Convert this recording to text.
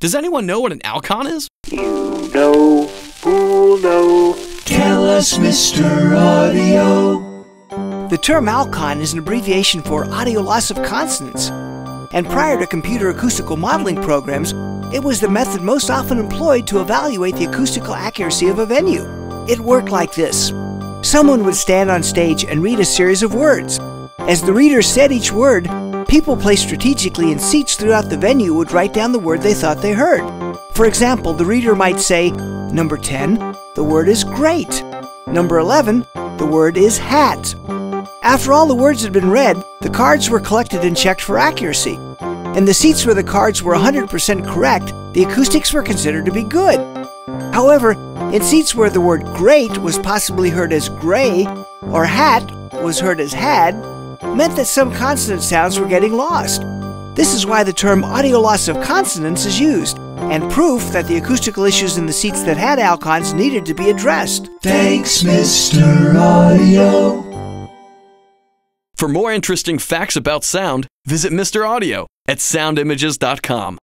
Does anyone know what an Alcon is? You know who'll know. Tell us, Mr. Audio. The term Alcon is an abbreviation for audio loss of consonants. And prior to computer acoustical modeling programs, it was the method most often employed to evaluate the acoustical accuracy of a venue. It worked like this Someone would stand on stage and read a series of words. As the reader said each word, people placed strategically in seats throughout the venue would write down the word they thought they heard. For example, the reader might say, Number 10, the word is great. Number 11, the word is hat. After all the words had been read, the cards were collected and checked for accuracy. In the seats where the cards were 100% correct, the acoustics were considered to be good. However, in seats where the word great was possibly heard as gray or hat was heard as had, meant that some consonant sounds were getting lost. This is why the term audio loss of consonants is used, and proof that the acoustical issues in the seats that had Alcons needed to be addressed. Thanks, Mr. Audio. For more interesting facts about sound, visit Mr. Audio at soundimages.com.